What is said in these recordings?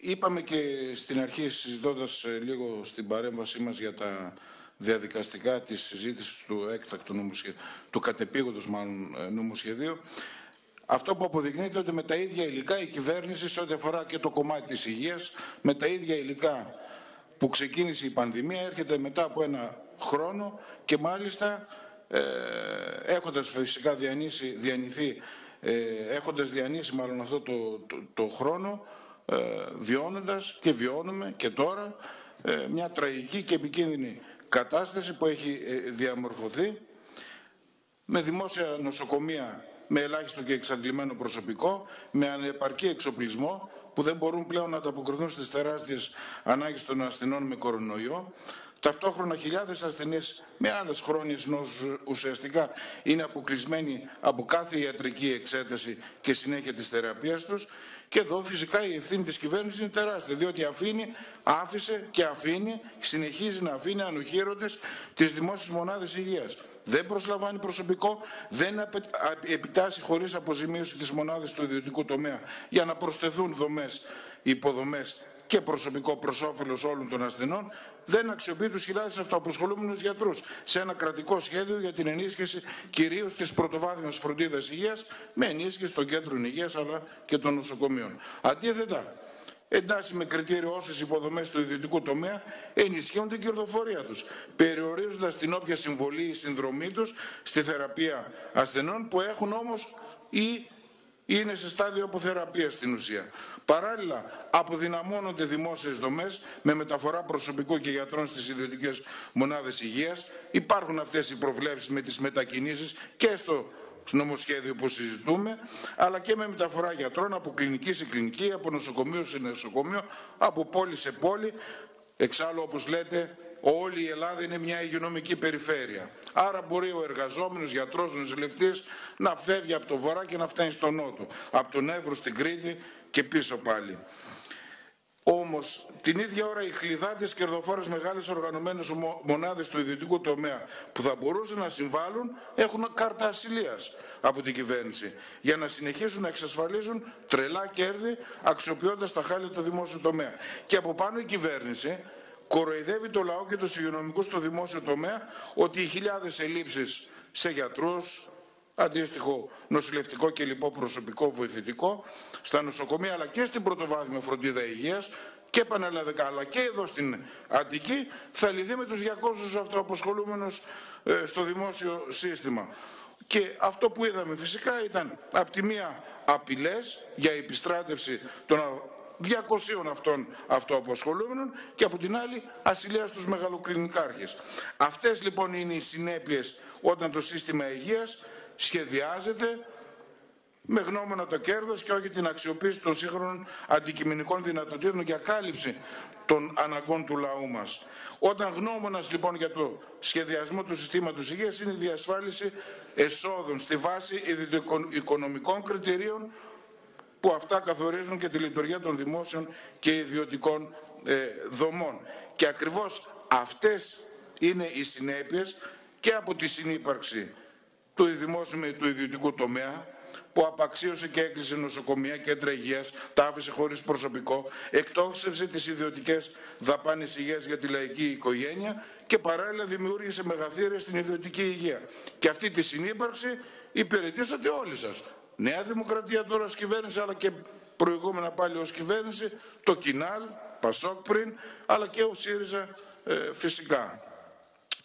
είπαμε και στην αρχή συζητώντας ε, λίγο στην παρέμβασή μας για τα διαδικαστικά της συζήτησης του έκτακτου νομοσχεδίου, του κατεπήγοντος μάλλον ε, νομοσχεδίου, αυτό που αποδεικνύεται ότι με τα ίδια υλικά η κυβέρνηση σε ό,τι αφορά και το κομμάτι της υγείας, με τα ίδια υλικά που ξεκίνησε η πανδημία έρχεται μετά από ένα χρόνο και μάλιστα ε, έχοντας φυσικά διανύσει, διανυθεί, ε, έχοντας διανύσει μάλλον αυτό το, το, το χρόνο, ε, βιώνοντας και βιώνουμε και τώρα ε, μια τραγική και επικίνδυνη κατάσταση που έχει ε, διαμορφωθεί με δημόσια νοσοκομεία με ελάχιστο και εξαντλημένο προσωπικό, με ανεπαρκή εξοπλισμό που δεν μπορούν πλέον να ανταποκριθούν στις τεράστιες ανάγκες των ασθενών με κορονοϊό, Ταυτόχρονα χιλιάδες ασθενείς με άλλες χρόνιες νόσους ουσιαστικά είναι αποκλεισμένοι από κάθε ιατρική εξέταση και συνέχεια της θεραπείας τους και εδώ φυσικά η ευθύνη της κυβέρνησης είναι τεράστια διότι αφήνει, άφησε και αφήνει, συνεχίζει να αφήνει ανοχήρωτες τις δημόσιες μονάδες υγείας. Δεν προσλαμβάνει προσωπικό, δεν επιτάσσει χωρίς αποζημίωση τις μονάδες του ιδιωτικού τομέα για να προσθεθούν δομές, υποδομές και προσωπικό προς όφελος όλων των ασθενών, δεν αξιοποιεί τους χιλιάδες αυτοαποσχολούμενους γιατρούς σε ένα κρατικό σχέδιο για την ενίσχυση κυρίως της πρωτοβάθμιας φροντίδας υγείας, με ενίσχυση των κέντρων υγείας αλλά και των νοσοκομείων. Αντίθετα, εντάσσει με κριτήριο όσες υποδομές του ιδιωτικού τομέα ενισχύουν την κερδοφορία τους, περιορίζοντας την όποια συμβολή ή συνδρομή τους στη θεραπεία ασθενών που έχουν όμως ή είναι σε στάδιο αποθεραπείας στην ουσία. Παράλληλα, αποδυναμώνονται δημόσιες δομές με μεταφορά προσωπικού και γιατρών στις ιδιωτικές μονάδες υγείας. Υπάρχουν αυτές οι προβλέψεις με τις μετακινήσεις και στο νομοσχέδιο που συζητούμε, αλλά και με μεταφορά γιατρών από κλινική σε κλινική, από νοσοκομείο σε νοσοκομείο, από πόλη σε πόλη. Εξάλλου, όπως λέτε, όλη η Ελλάδα είναι μια υγειονομική περιφέρεια. Άρα μπορεί ο εργαζόμενος γιατρός, νοσηλευτής να φεύγει από το βορρά και να φτάνει στο νότο. Από τον Εύρο στην Κρήτη και πίσω πάλι. Όμως την ίδια ώρα οι χλιδάτες κερδοφόρες μεγάλες οργανωμένες μονάδες του ιδιωτικού τομέα που θα μπορούσαν να συμβάλλουν έχουν κάρτα ασυλίας από την κυβέρνηση για να συνεχίσουν να εξασφαλίζουν τρελά κέρδη αξιοποιώντας τα χάλια του δημόσιου τομέα. Και από πάνω η κυβέρνηση κοροϊδεύει το λαό και τους υγειονομικούς στο δημόσιο τομέα ότι οι χιλιάδες ελλείψεις σε γιατρούς, αντίστοιχο νοσηλευτικό και λοιπό προσωπικό βοηθητικό στα νοσοκομεία αλλά και στην πρωτοβάθμια φροντίδα υγείας και πανελλαδικά αλλά και εδώ στην Αττική θα λυθεί με τους 200 αυτοαποσχολούμενους ε, στο δημόσιο σύστημα. Και αυτό που είδαμε φυσικά ήταν από τη μία απειλές για επιστράτευση των 200 αυτών αυτοαποσχολούμενων και από την άλλη ασυλίας στους μεγαλοκλινικάρχες. Αυτές λοιπόν είναι οι συνέπειες όταν το σύστημα υγείας σχεδιάζεται με γνώμονα το κέρδος και όχι την αξιοποίηση των σύγχρονων αντικειμενικών δυνατοτήτων για κάλυψη των αναγκών του λαού μας. Όταν γνώμονας λοιπόν για το σχεδιασμό του συστήματος υγείας είναι η διασφάλιση εσόδων στη βάση οικονομικών κριτηρίων που αυτά καθορίζουν και τη λειτουργία των δημόσιων και ιδιωτικών ε, δομών. Και ακριβώς αυτές είναι οι συνέπειες και από τη συνύπαρξη του δημόσιου με του ιδιωτικού τομέα που απαξίωσε και έκλεισε νοσοκομεία, κέντρα υγείας, τα άφησε χωρίς προσωπικό, εκτόξευσε τις ιδιωτικές δαπάνες υγείας για τη λαϊκή οικογένεια και παράλληλα δημιούργησε μεγαθύρια στην ιδιωτική υγεία. Και αυτή τη συνύπαρξη υπηρετήσατε όλοι σας. Νέα Δημοκρατία τώρα ως κυβέρνηση, αλλά και προηγούμενα πάλι ως κυβέρνηση, το Κινάλ, Πασόκ πριν, αλλά και ο ΣΥΡΙΖΑ ε, φυσικά.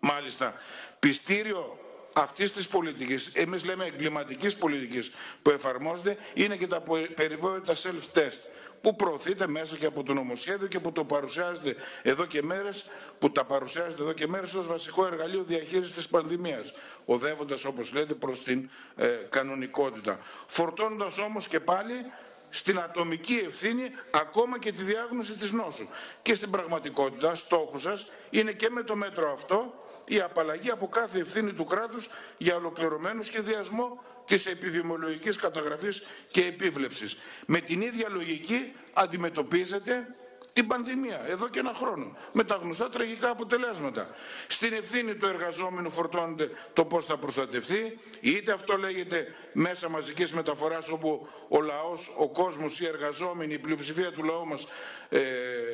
Μάλιστα, πιστήριο αυτής της πολιτικής, εμείς λέμε εγκληματικής πολιτικής που εφαρμόζεται, είναι και τα περιβόητα self-test που προωθείται μέσα και από το νομοσχέδιο και που το παρουσιάζεται εδώ και μέρες, που τα παρουσιάζεται εδώ και μέρες ως βασικό εργαλείο διαχείρισης της πανδημίας, οδεύοντας όπως λέτε προς την ε, κανονικότητα. Φορτώνοντας όμως και πάλι στην ατομική ευθύνη ακόμα και τη διάγνωση της νόσου. Και στην πραγματικότητα στόχος σας είναι και με το μέτρο αυτό η απαλλαγή από κάθε ευθύνη του κράτους για ολοκληρωμένο σχεδιασμό της επιδημιολογικής καταγραφής και επίβλεψης. Με την ίδια λογική αντιμετωπίζεται την πανδημία εδώ και ένα χρόνο με τα γνωστά τραγικά αποτελέσματα. Στην ευθύνη του εργαζόμενου φορτώνεται το πώς θα προστατευτεί είτε αυτό λέγεται μέσα μαζικής μεταφοράς όπου ο λαός, ο κόσμος, οι εργαζόμενοι, η πλειοψηφία του λαού μας ε,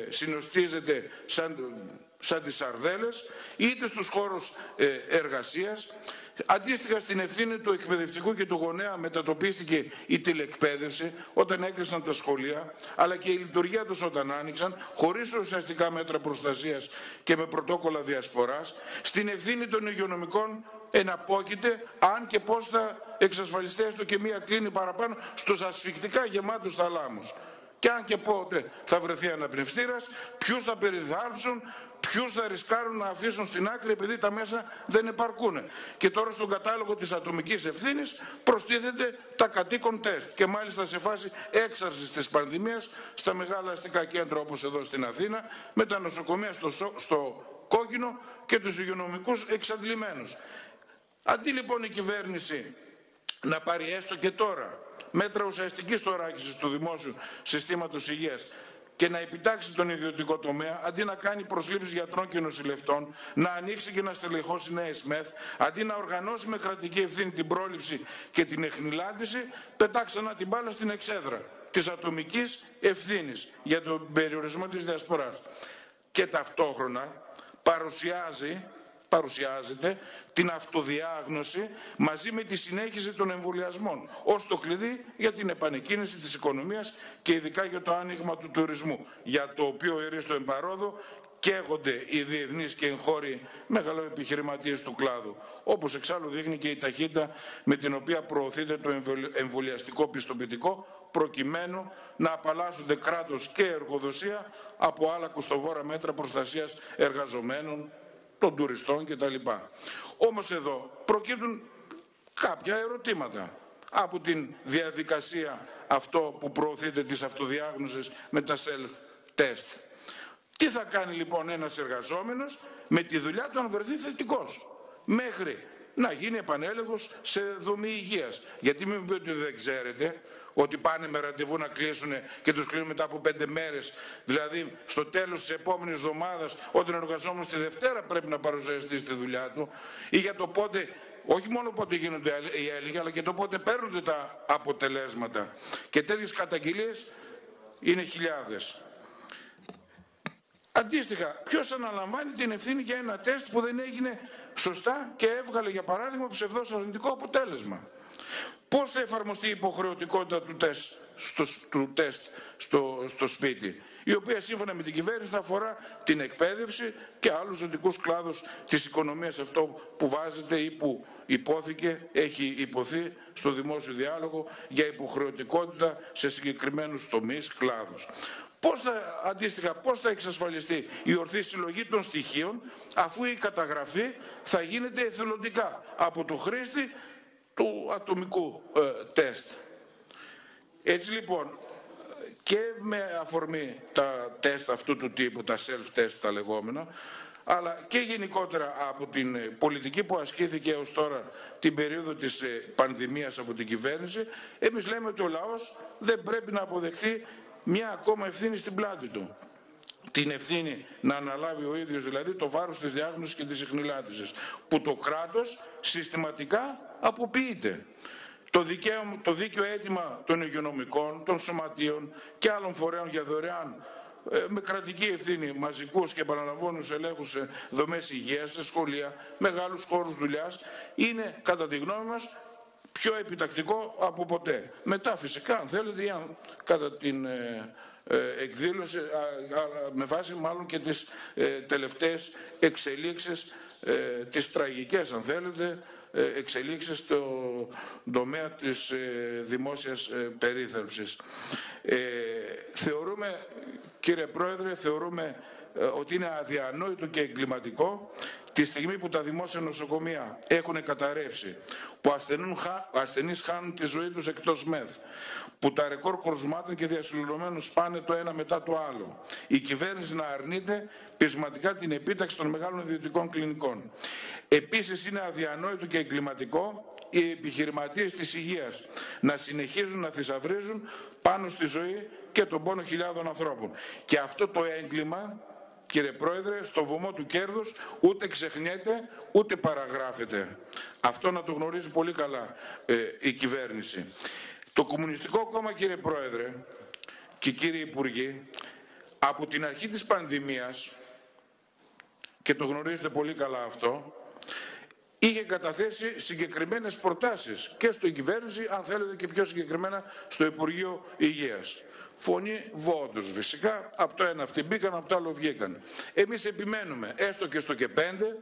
συνοστίζεται σαν, σαν τις σαρδέλες είτε στους χώρους ε, εργασίας Αντίστοιχα στην ευθύνη του εκπαιδευτικού και του γονέα μετατοπίστηκε η τηλεκπαίδευση όταν έκλεισαν τα σχολεία, αλλά και η λειτουργία τους όταν άνοιξαν, χωρίς ουσιαστικά μέτρα προστασίας και με πρωτόκολλα διασποράς. Στην ευθύνη των υγειονομικών εναπόκειται αν και πώς θα εξασφαλιστεί έστω και μία κλίνη παραπάνω στους ασφικτικά γεμάτους θαλάμους. Και αν και πότε θα βρεθεί αναπνευστήρας, ποιους θα περιθάλψουν, ποιους θα ρισκάρουν να αφήσουν στην άκρη επειδή τα μέσα δεν επαρκούν. Και τώρα στον κατάλογο της ατομικής ευθύνης προστίθεται τα κατοίκον τεστ και μάλιστα σε φάση έξαρσης της πανδημίας στα μεγάλα αστικά κέντρα όπως εδώ στην Αθήνα με τα νοσοκομεία στο, στο κόκκινο και τους υγειονομικούς εξαντλημένους. Αντί λοιπόν η κυβέρνηση να πάρει έστω και τώρα μέτρα ουσιαστικής τωράκισης του δημόσιου συστήματος υγείας και να επιτάξει τον ιδιωτικό τομέα, αντί να κάνει προσλήψεις γιατρών και νοσηλευτών, να ανοίξει και να στελεχώσει νέες ΜΕΘ, αντί να οργανώσει με κρατική ευθύνη την πρόληψη και την εχνηλάτηση, πετάξαν να την μπάλα στην εξέδρα της ατομικής ευθύνης για τον περιορισμό της διασποράς. Και ταυτόχρονα παρουσιάζει παρουσιάζεται την αυτοδιάγνωση μαζί με τη συνέχιση των εμβολιασμών ως το κλειδί για την επανεκκίνηση της οικονομίας και ειδικά για το άνοιγμα του τουρισμού για το οποίο ερίστο εμπαρόδο καίγονται οι διεθνείς και εγχώροι μεγαλοεπιχειρηματίες του κλάδου. Όπως εξάλλου δείχνει και η ταχύτητα με την οποία προωθείται το εμβολιαστικό πιστοποιητικό προκειμένου να απαλλάσσονται κράτος και εργοδοσία από άλλα κουστοβόρα μέτρα προστασίας εργαζομένων, των τουριστών κτλ. Όμως εδώ προκύπτουν κάποια ερωτήματα από την διαδικασία αυτό που προωθείται της αυτοδιάγνωσης με τα self-test. Τι θα κάνει λοιπόν ένας εργαζόμενος με τη δουλειά του αν βρεθεί θετικός μέχρι να γίνει επανέλεγχος σε δομή υγείας. Γιατί μην πείτε ότι δεν ξέρετε ότι πάνε με ραντεβού να κλείσουν και τους κλείνουν μετά από πέντε μέρες. Δηλαδή στο τέλος της επόμενης εβδομάδας όταν εργαζόμενος τη Δευτέρα πρέπει να παρουσιαστεί στη δουλειά του ή για το πότε όχι μόνο πότε γίνονται οι έλεγχοι, αλλά και το πότε παίρνονται τα αποτελέσματα. Και τέτοιες καταγγελίες είναι χιλιάδες. Αντίστοιχα, ποιος αναλαμβάνει την ευθύνη για ένα τεστ που δεν έγινε σωστά και έβγαλε, για παράδειγμα, ψευδό αρνητικό αποτέλεσμα; Πώς θα εφαρμοστεί η υποχρεωτικότητα του τεστ στο, του τεστ στο, στο σπίτι, η οποία σύμφωνα με την κυβέρνηση θα αφορά την εκπαίδευση και άλλους ζωτικούς κλάδους της οικονομίας αυτό που βάζεται ή που υπόθηκε, έχει υποθεί στο δημόσιο διάλογο για υποχρεωτικότητα σε συγκεκριμένους τομείς, κλάδους. Πώς θα, αντίστοιχα, πώς θα εξασφαλιστεί η ορθή συλλογή των στοιχείων αφού η καταγραφή θα γίνεται εθελοντικά από το χρήστη του ατομικού ε, τεστ. Έτσι λοιπόν, και με αφορμή τα τεστ αυτού του τύπου, τα self-test τα λεγόμενα, αλλά και γενικότερα από την ε, πολιτική που ασκήθηκε έως τώρα την περίοδο της ε, πανδημίας από την κυβέρνηση, εμείς λέμε ότι ο λαός δεν πρέπει να αποδεχθεί μια ακόμα ευθύνη στην πλάτη του την ευθύνη να αναλάβει ο ίδιος δηλαδή το βάρος της διάγνωσης και της εχνηλάτησης που το κράτος συστηματικά αποποιείται. Το, δικαίω, το δίκαιο αίτημα των υγειονομικών, των σωματείων και άλλων φορέων για δωρεάν ε, με κρατική ευθύνη μαζικούς και επαναλαμβάνους ελέγχους σε δομές υγείας, σε σχολεία, μεγάλους χώρους δουλειάς, είναι κατά τη γνώμη μας πιο επιτακτικό από ποτέ. Μετά φυσικά, αν θέλετε, κατά την ε, ε, εκδήλωση με βάση μάλλον και τις ε, τελευταίες εξελίξεις, ε, τις τραγικές αν θέλετε, εξελίξεις στο τομέα της δημόσιας περίθαλψης. Θεωρούμε, κύριε Πρόεδρε, θεωρούμε ότι είναι αδιανόητο και εγκληματικό τη στιγμή που τα δημόσια νοσοκομεία έχουν καταρρεύσει, που ασθενείς χάνουν τη ζωή τους εκτός ΜΕΘ, που τα ρεκόρ κρουσμάτων και διασυλλογμένων σπάνε το ένα μετά το άλλο. Η κυβέρνηση να αρνείται πεισματικά την επίταξη των μεγάλων ιδιωτικών κλινικών. Επίσης είναι αδιανόητο και εγκληματικό οι επιχειρηματίες της υγείας να συνεχίζουν να θησαυρίζουν πάνω στη ζωή και τον πόνο χιλιάδων ανθρώπων. Και αυτό το έγκλημα, κύριε Πρόεδρε, στο βωμό του κέρδους ούτε ξεχνιέται, ούτε παραγράφεται. Αυτό να το γνωρίζει πολύ καλά ε, η κυβέρνηση. Το Κομμουνιστικό Κόμμα, κύριε Πρόεδρε και κύριοι Υπουργοί, από την αρχή της πανδημίας, και το γνωρίζετε πολύ καλά αυτό, είχε καταθέσει συγκεκριμένες προτάσεις και στο κυβέρνηση, αν θέλετε και πιο συγκεκριμένα στο Υπουργείο Υγείας. Φωνή βόντους φυσικά, από το ένα αυτοί μπήκαν, από το άλλο βγήκαν. Εμείς επιμένουμε, έστω και στο και πέντε,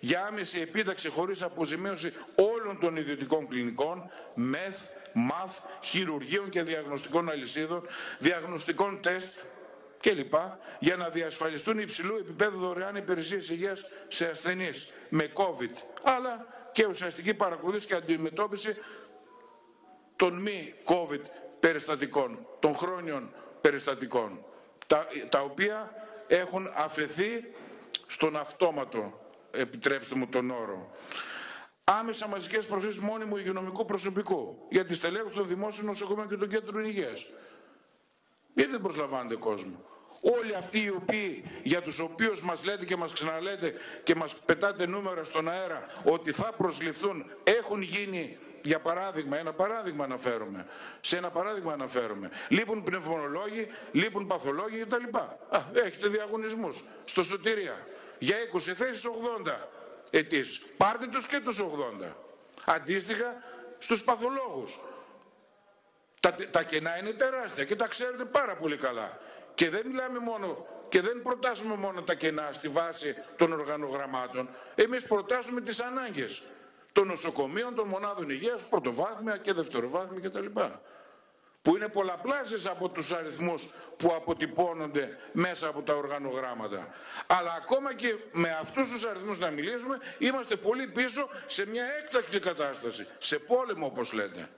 για άμεση επίταξη χωρίς αποζημίωση όλων των ιδιωτικών κλινικών, ΜΕΘ, ΜΑΘ, χειρουργείων και διαγνωστικών αλυσίδων, διαγνωστικών τεστ, κλπ. για να διασφαλιστούν υψηλού επίπεδου δωρεάν υπηρεσίες υγείας σε ασθενείς με COVID, αλλά και ουσιαστική παρακολούθηση και αντιμετώπιση των μη COVID περιστατικών, των χρόνιων περιστατικών, τα, τα οποία έχουν αφαιθεί στον αυτόματο, επιτρέψτε μου τον όρο. Άμεσα μαζικές προσφύσεις μόνιμου υγειονομικού προσωπικού για τις τελέχους των δημόσιων νοσοκομείων και των κέντρων υγείας. Γιατί δεν προσλαμβάνετε κόσμο. Όλοι αυτοί οι οποίοι, για τους οποίους μας λέτε και μας ξαναλέτε και μας πετάτε νούμερα στον αέρα ότι θα προσληφθούν, έχουν γίνει για παράδειγμα, ένα παράδειγμα αναφέρομαι. Σε ένα παράδειγμα αναφέρομαι. Λείπουν πνευμονολόγοι, λείπουν παθολόγοι κτλ. Α, έχετε διαγωνισμούς στο Σωτηρία. Για 20 θέσεις 80 ετής. Πάρτε τους και τους 80. Αντίστοιχα στους παθολόγους. Τα, τα κενά είναι τεράστια και τα ξέρετε πάρα πολύ καλά. Και δεν μιλάμε μόνο και δεν προτάσουμε μόνο τα κενά στη βάση των οργανογραμμάτων. Εμείς προτάσουμε τις ανάγκες των νοσοκομείων, των μονάδων υγείας, πρωτοβάθμια και δευτεροβάθμια κτλ. Που είναι πολλαπλάσιες από τους αριθμούς που αποτυπώνονται μέσα από τα οργανογράμματα. Αλλά ακόμα και με αυτούς τους αριθμούς να μιλήσουμε, είμαστε πολύ πίσω σε μια έκτακτη κατάσταση. Σε πόλεμο όπως λέτε.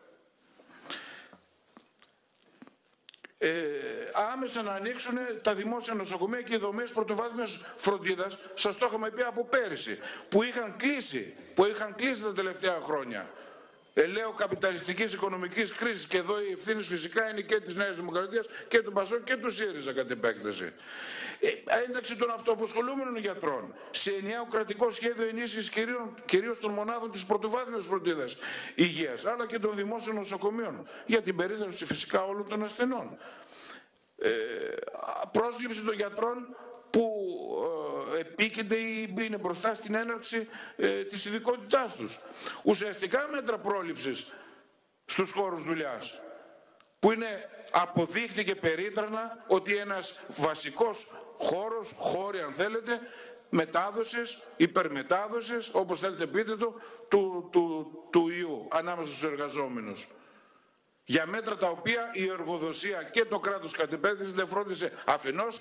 Ε, άμεσα να ανοίξουν τα δημόσια νοσοκομεία και οι δομές πρωτοβάθμιας φροντίδας, σας το είχαμε πει από πέρυσι, που είχαν κλείσει, που είχαν κλείσει τα τελευταία χρόνια. Ελέω καπιταλιστικής οικονομικής κρίσης και εδώ οι ευθύνε φυσικά είναι και της Νέας Δημοκρατίας και του Πασό και του ΣΥΡΙΖΑ κατ' επέκταση. Ε, ένταξη των αυτοαποσχολούμενων γιατρών σε ενιαίο κρατικό σχέδιο ενίσχυσης κυρίως των μονάδων της πρωτοβάθμιας φροντίδας υγείας αλλά και των δημόσιων νοσοκομείων για την περίθαλψη φυσικά όλων των ασθενών. Ε, πρόσληψη των γιατρών που ε, επίκενται ή είναι μπροστά στην έναρξη ε, της ειδικότητάς τους. Ουσιαστικά μέτρα πρόληψης στους χώρους δουλειάς που είναι αποδείχτηκε περίτρανα ότι ένας βασικός χώρος, χώροι αν θέλετε, μετάδοσης, υπερμετάδοσης, όπως θέλετε πείτε το, του, του, του ιού ανάμεσα στους εργαζόμενους. Για μέτρα τα οποία η εργοδοσία και το κράτος κατ' δεν φρόντισε αφενός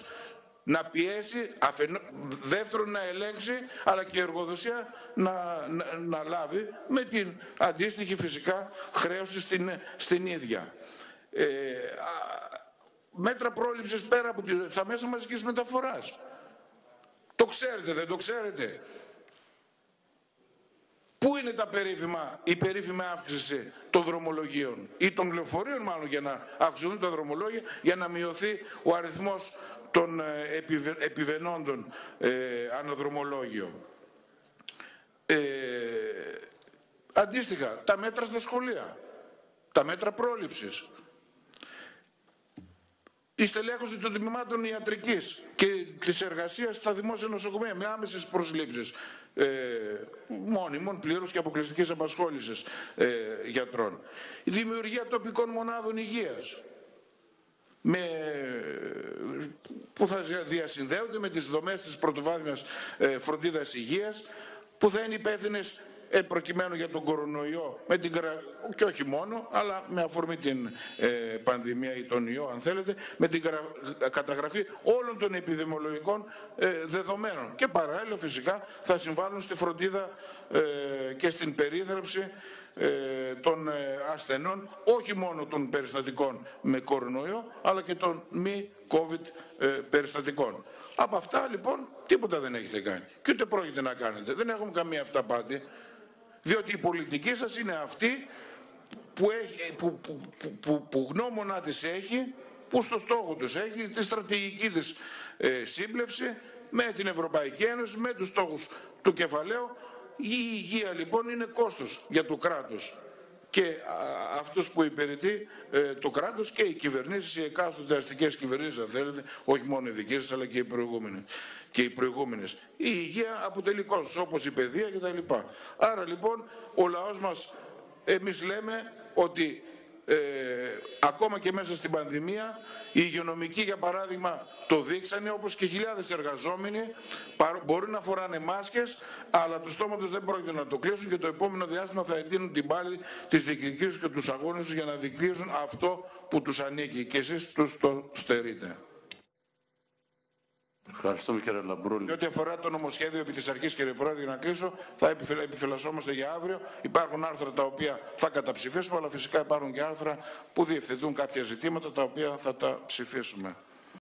να πιέσει, αφενό, δεύτερον να ελέγξει, αλλά και η εργοδοσία να, να, λάβει με την αντίστοιχη φυσικά χρέωση στην, στην ίδια. Ε, μέτρα πρόληψης πέρα από τη, τα μέσα μαζικής μεταφοράς. Το ξέρετε, δεν το ξέρετε. Πού είναι τα περίφημα, η περίφημη αύξηση των δρομολογίων; Ή των λεωφορείων μάλλον για να αυξηθούν τα δρομολόγια για να μειωθεί ο αριθμός των ε, επιβενόντων ε, αναδρομολόγιο. Ε, αντίστοιχα, τα μέτρα στα σχολεία, τα μέτρα πρόληψης, η στελέχωση των τμήματων ιατρικής και της εργασίας στα δημόσια νοσοκομεία με άμεσες προσλήψεις ε, μόνιμων, πλήρους και αποκλειστικής απασχόλησης ε, γιατρών. Η δημιουργία τοπικών μονάδων υγείας με, που θα διασυνδέονται με τις δομές της πρωτοβάθμιας ε, φροντίδας υγείας που θα είναι υπεύθυνες ε, προκειμένου για τον κορονοϊό με την, και όχι μόνο αλλά με αφορμή την ε, πανδημία ή τον ιό αν θέλετε με την καταγραφή όλων των επιδημιολογικών ε, δεδομένων. Και παράλληλα φυσικά θα συμβάλλουν στη φροντίδα ε, και στην περίθαλψη ε, των ε, ασθενών, όχι μόνο των περιστατικών με κορονοϊό, αλλά και των μη COVID ε, περιστατικών. Από αυτά λοιπόν τίποτα δεν έχετε κάνει και ούτε πρόκειται να κάνετε. Δεν έχουμε καμία αυταπάτη, διότι η πολιτική σας είναι αυτή που, έχει, που, που, που, που γνώμονα της έχει που στο στόχο τους έχει τη στρατηγική της ε, σύμπλευση με την Ευρωπαϊκή Ένωση, με τους στόχους του κεφαλαίου. Η υγεία λοιπόν είναι κόστος για το κράτος και α, αυτούς που υπηρετεί ε, το κράτος και οι κυβερνήσεις, οι εκάστοτε αστικές κυβερνήσεις αν θέλετε, όχι μόνο οι δικές σας αλλά και οι προηγούμενες. Και οι προηγούμενες. Η υγεία αποτελεί κόστος όπως η παιδεία κτλ. Άρα λοιπόν ο λαός μας εμείς λέμε ότι ε, ακόμα και μέσα στην πανδημία οι υγειονομικοί για παράδειγμα το δείξανε όπως και χιλιάδες εργαζόμενοι μπορούν να φοράνε μάσκες αλλά τους στόματος δεν πρόκειται να το κλείσουν και το επόμενο διάστημα θα εντείνουν την πάλη της διεκδικήσεις και τους αγώνες τους για να διεκδικήσουν αυτό που τους ανήκει και εσείς τους το στερείτε. Ευχαριστούμε κύριε Λαμπρούλη. Και ό,τι αφορά το νομοσχέδιο επί της αρχής, κύριε Πρόεδρε, για να κλείσω, θα επιφυλασσόμαστε για αύριο. Υπάρχουν άρθρα τα οποία θα καταψηφίσουμε, αλλά φυσικά υπάρχουν και άρθρα που διευθετούν κάποια ζητήματα τα οποία θα τα ψηφίσουμε.